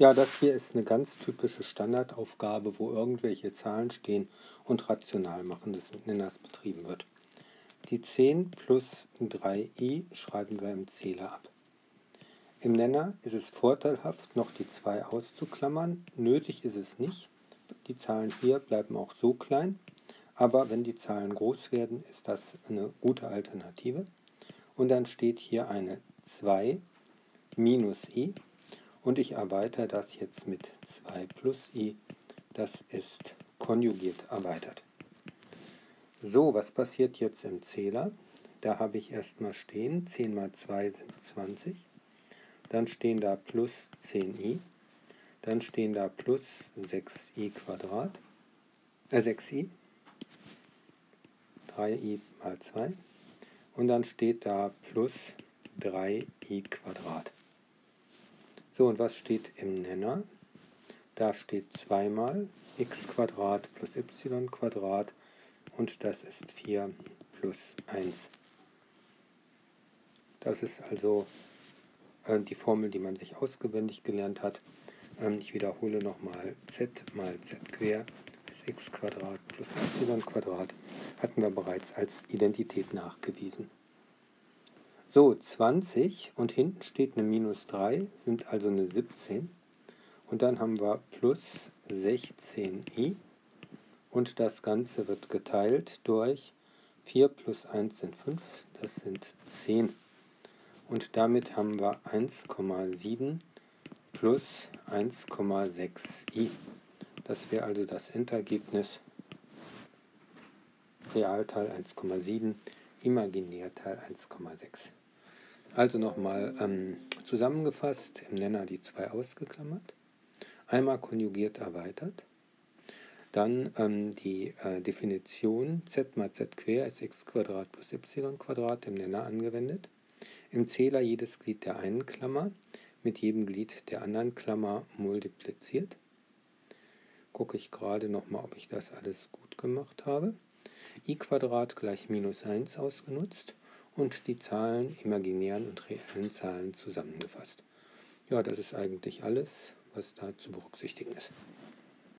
Ja, das hier ist eine ganz typische Standardaufgabe, wo irgendwelche Zahlen stehen und rational machen des Nenners betrieben wird. Die 10 plus 3i schreiben wir im Zähler ab. Im Nenner ist es vorteilhaft, noch die 2 auszuklammern. Nötig ist es nicht. Die Zahlen hier bleiben auch so klein. Aber wenn die Zahlen groß werden, ist das eine gute Alternative. Und dann steht hier eine 2 minus i und ich erweitere das jetzt mit 2 plus i. Das ist konjugiert erweitert. So, was passiert jetzt im Zähler? Da habe ich erstmal stehen, 10 mal 2 sind 20. Dann stehen da plus 10i. Dann stehen da plus 6i Quadrat. Äh, 6i. 3i mal 2. Und dann steht da plus 3i Quadrat. So, und was steht im Nenner? Da steht zweimal x plus y und das ist 4 plus 1. Das ist also äh, die Formel, die man sich auswendig gelernt hat. Ähm, ich wiederhole nochmal z mal z quer ist x plus y hatten wir bereits als Identität nachgewiesen. So, 20 und hinten steht eine minus 3, sind also eine 17. Und dann haben wir plus 16i und das Ganze wird geteilt durch 4 plus 1 sind 5, das sind 10. Und damit haben wir 1,7 plus 1,6i. Das wäre also das Endergebnis. Realteil 1,7, Imaginärteil 1,6. Also nochmal ähm, zusammengefasst, im Nenner die 2 ausgeklammert, einmal konjugiert erweitert, dann ähm, die äh, Definition z mal z quer ist x plus y im Nenner angewendet, im Zähler jedes Glied der einen Klammer mit jedem Glied der anderen Klammer multipliziert. Gucke ich gerade nochmal, ob ich das alles gut gemacht habe. I gleich minus 1 ausgenutzt und die Zahlen, imaginären und reellen Zahlen zusammengefasst. Ja, das ist eigentlich alles, was da zu berücksichtigen ist.